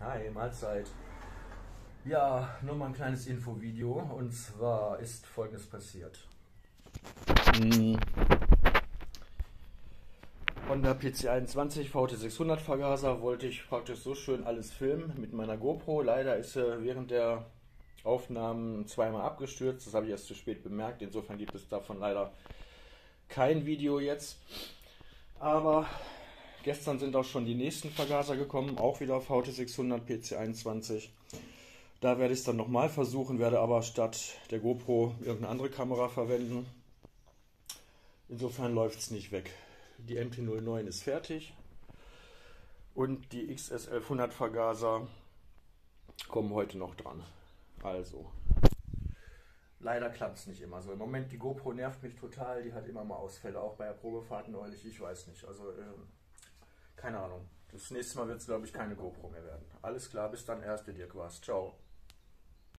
Hi, Mahlzeit. Ja, nur mal ein kleines Infovideo und zwar ist folgendes passiert. Hm. Honda PC21 VT600 Vergaser wollte ich praktisch so schön alles filmen mit meiner GoPro. Leider ist sie während der Aufnahmen zweimal abgestürzt. Das habe ich erst zu spät bemerkt. Insofern gibt es davon leider kein Video jetzt. Aber gestern sind auch schon die nächsten Vergaser gekommen, auch wieder auf VT600 PC21. Da werde ich es dann nochmal versuchen, werde aber statt der GoPro irgendeine andere Kamera verwenden. Insofern läuft es nicht weg. Die MT-09 ist fertig und die XS1100 Vergaser kommen heute noch dran. Also, leider klappt es nicht immer so. Im Moment, die GoPro nervt mich total, die hat immer mal Ausfälle, auch bei der Probefahrt neulich, ich weiß nicht. Also, äh, keine Ahnung. Das nächste Mal wird es, glaube ich, keine GoPro mehr werden. Alles klar, bis dann, erste Dirk war's. Ciao.